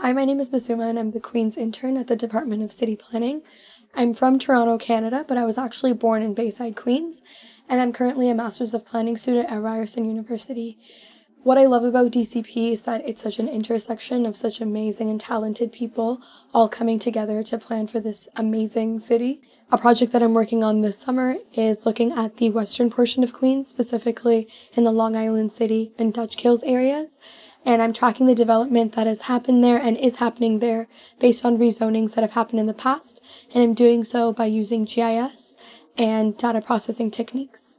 Hi, my name is Masooma, and I'm the Queens intern at the Department of City Planning. I'm from Toronto, Canada, but I was actually born in Bayside, Queens, and I'm currently a Master's of Planning student at Ryerson University. What I love about DCP is that it's such an intersection of such amazing and talented people all coming together to plan for this amazing city. A project that I'm working on this summer is looking at the western portion of Queens, specifically in the Long Island City and Dutch Kills areas. And I'm tracking the development that has happened there and is happening there based on rezonings that have happened in the past. And I'm doing so by using GIS and data processing techniques.